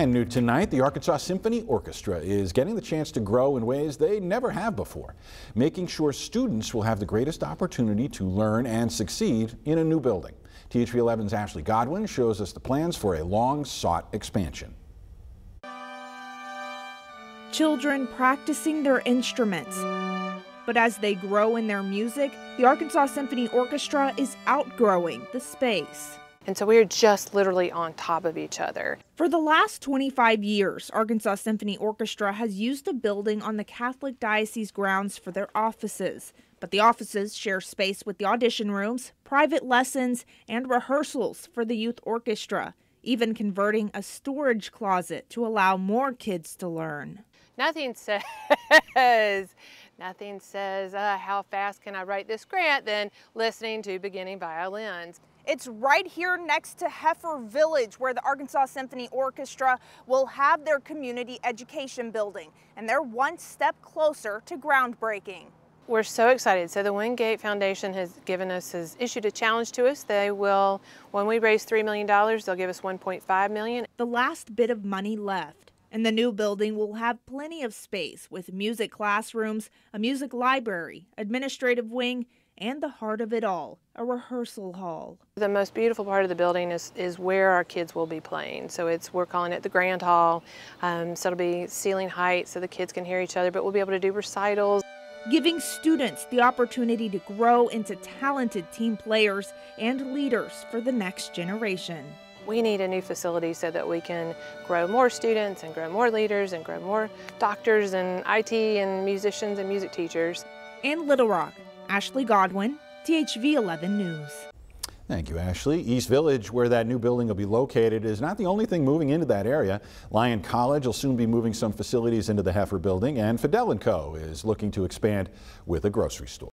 And new tonight, the Arkansas Symphony Orchestra is getting the chance to grow in ways they never have before, making sure students will have the greatest opportunity to learn and succeed in a new building. THV 11's Ashley Godwin shows us the plans for a long-sought expansion. Children practicing their instruments. But as they grow in their music, the Arkansas Symphony Orchestra is outgrowing the space. And so we are just literally on top of each other. For the last 25 years, Arkansas Symphony Orchestra has used the building on the Catholic Diocese grounds for their offices. But the offices share space with the audition rooms, private lessons, and rehearsals for the youth orchestra, even converting a storage closet to allow more kids to learn. Nothing says, nothing says, uh, how fast can I write this grant than listening to beginning violins. It's right here next to Heifer Village where the Arkansas Symphony Orchestra will have their community education building and they're one step closer to groundbreaking. We're so excited. So the Windgate Foundation has given us, has issued a challenge to us. They will, when we raise $3 million, they'll give us 1.5 million. The last bit of money left. And the new building will have plenty of space with music classrooms, a music library, administrative wing, and the heart of it all, a rehearsal hall. The most beautiful part of the building is, is where our kids will be playing. So it's we're calling it the Grand Hall. Um, so it'll be ceiling height so the kids can hear each other, but we'll be able to do recitals. Giving students the opportunity to grow into talented team players and leaders for the next generation. We need a new facility so that we can grow more students and grow more leaders and grow more doctors and IT and musicians and music teachers. In Little Rock, Ashley Godwin, THV 11 News. Thank you, Ashley. East Village, where that new building will be located, is not the only thing moving into that area. Lyon College will soon be moving some facilities into the Heifer building, and Fidel & Co. is looking to expand with a grocery store.